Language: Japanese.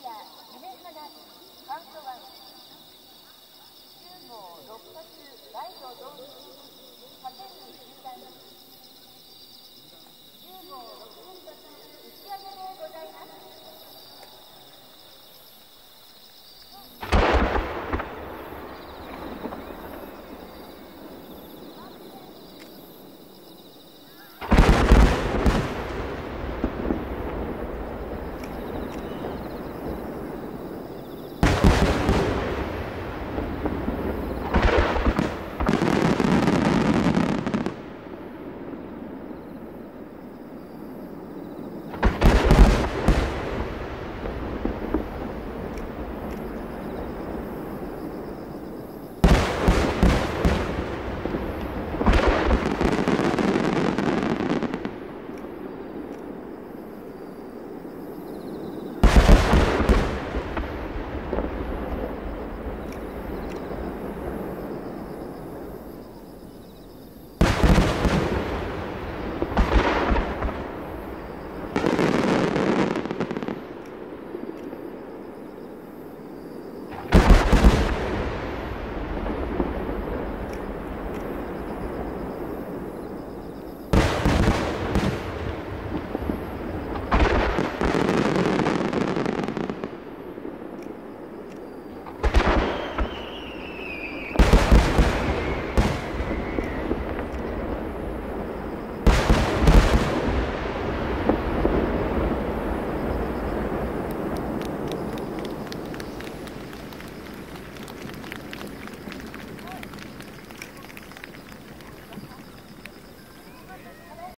ア夢花カウントワン9号6発ライト同時に縦に球団10号6